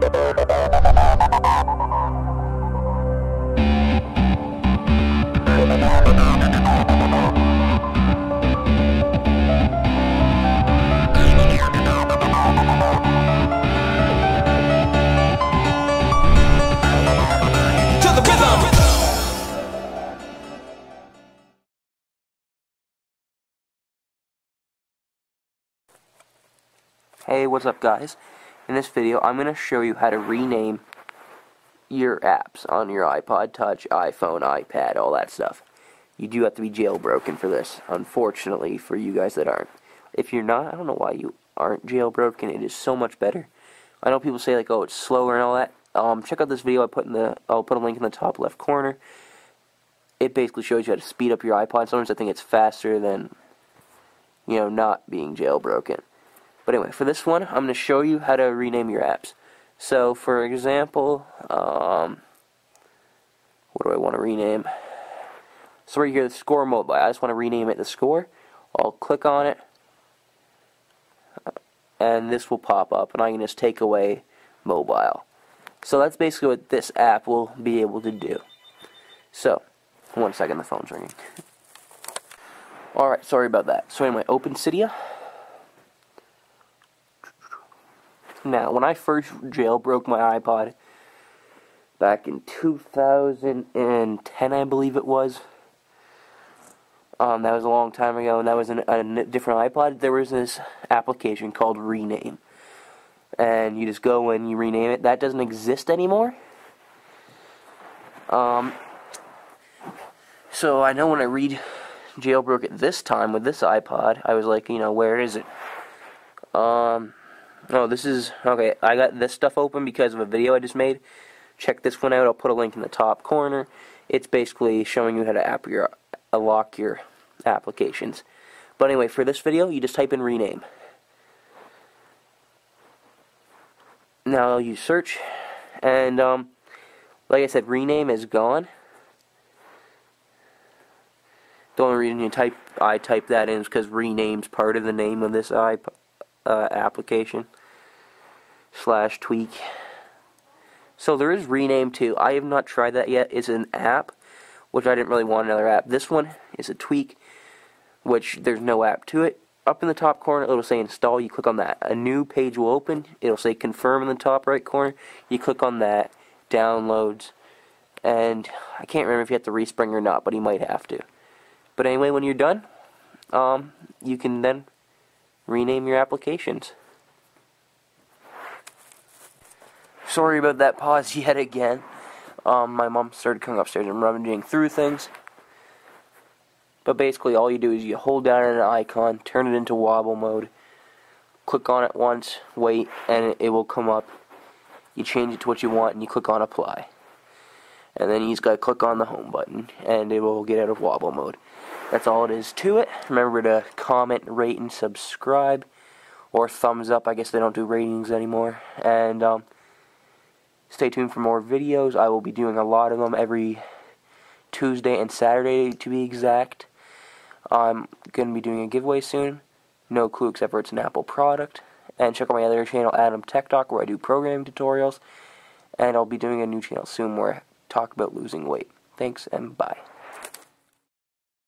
Hey, what's up guys? In this video, I'm going to show you how to rename your apps on your iPod Touch, iPhone, iPad, all that stuff. You do have to be jailbroken for this, unfortunately, for you guys that aren't. If you're not, I don't know why you aren't jailbroken. It is so much better. I know people say like, oh, it's slower and all that. Um, check out this video I put in the, I'll put a link in the top left corner. It basically shows you how to speed up your iPod. Sometimes I think it's faster than, you know, not being jailbroken. But anyway, for this one, I'm going to show you how to rename your apps. So, for example, um, what do I want to rename? So right here, the score mobile. I just want to rename it the score. I'll click on it, and this will pop up, and I can just take away mobile. So that's basically what this app will be able to do. So, one second, the phone's ringing. Alright, sorry about that. So anyway, open Cydia. Now, when I first jailbroke my iPod back in 2010, I believe it was, um, that was a long time ago, and that was an, a different iPod, there was this application called Rename. And you just go and you rename it. That doesn't exist anymore. Um, so I know when I read jailbroke it this time with this iPod, I was like, you know, where is it? Um, Oh, this is, okay, I got this stuff open because of a video I just made. Check this one out, I'll put a link in the top corner. It's basically showing you how to app your, uh, lock your applications. But anyway, for this video, you just type in rename. Now you search, and um, like I said, rename is gone. The only reason you type I type that in is because rename's part of the name of this uh, application slash tweak. So there is rename too. I have not tried that yet. It's an app, which I didn't really want another app. This one is a tweak, which there's no app to it. Up in the top corner, it'll say install. You click on that. A new page will open. It'll say confirm in the top right corner. You click on that. Downloads. And I can't remember if you have to respring or not, but you might have to. But anyway, when you're done, um, you can then rename your applications. Sorry about that pause yet again. Um, my mom started coming upstairs and rummaging through things. But basically, all you do is you hold down an icon, turn it into wobble mode, click on it once, wait, and it will come up. You change it to what you want, and you click on apply. And then you just gotta click on the home button, and it will get out of wobble mode. That's all it is to it. Remember to comment, rate, and subscribe, or thumbs up. I guess they don't do ratings anymore. And um, Stay tuned for more videos. I will be doing a lot of them every Tuesday and Saturday to be exact. I'm going to be doing a giveaway soon. No clue except for it's an Apple product. And check out my other channel, Adam Tech Talk, where I do programming tutorials. And I'll be doing a new channel soon where I talk about losing weight. Thanks and bye.